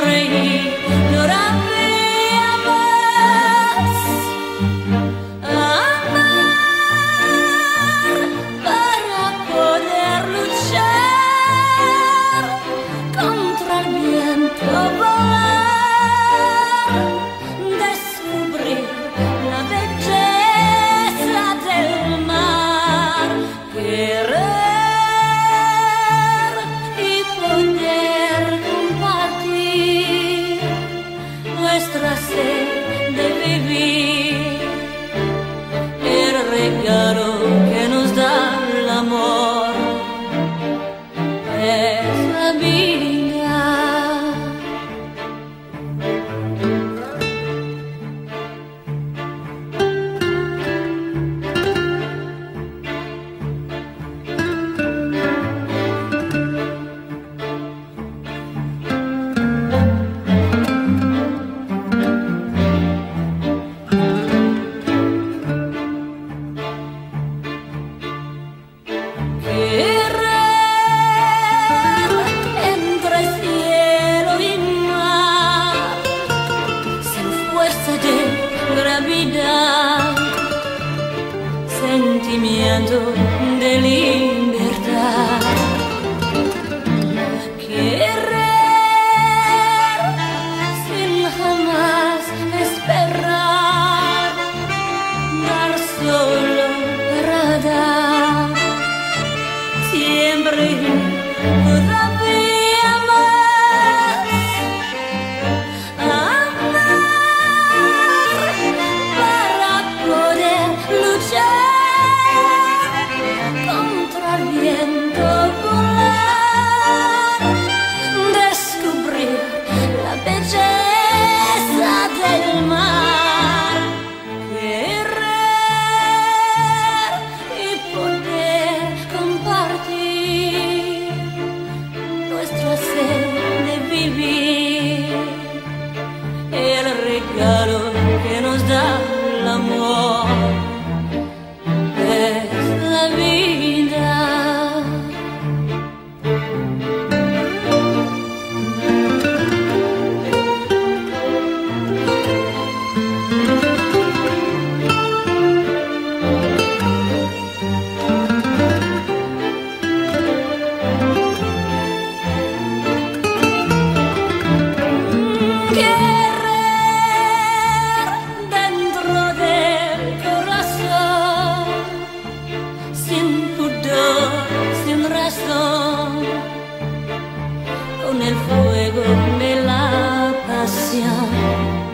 siempre olvidar, sentimiento de libertad. Querer sin jamás esperar, dar solo para dar, siempre. Dar con el fuego de la pasión.